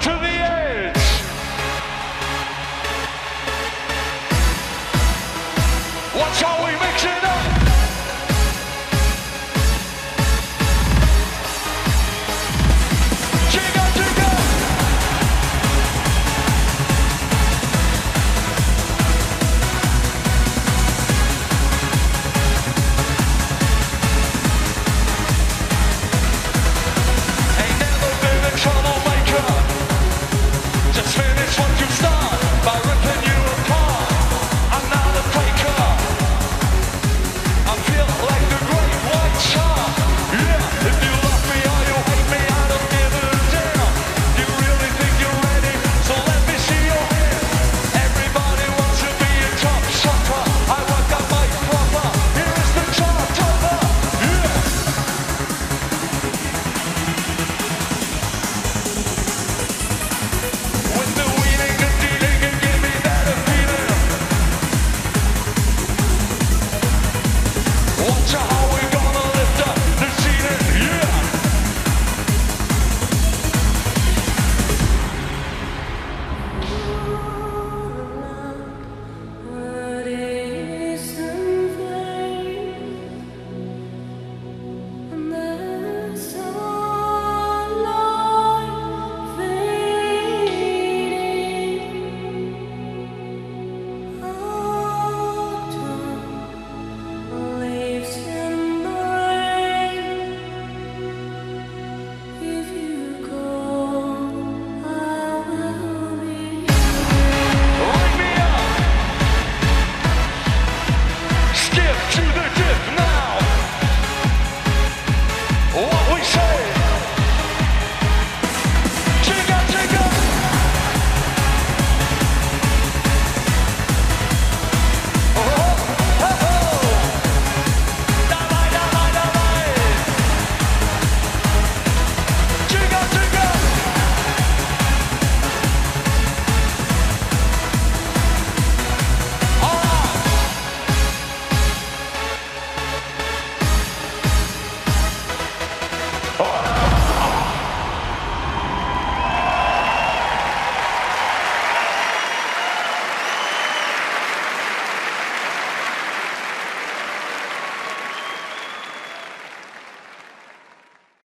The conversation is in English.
to the Shame.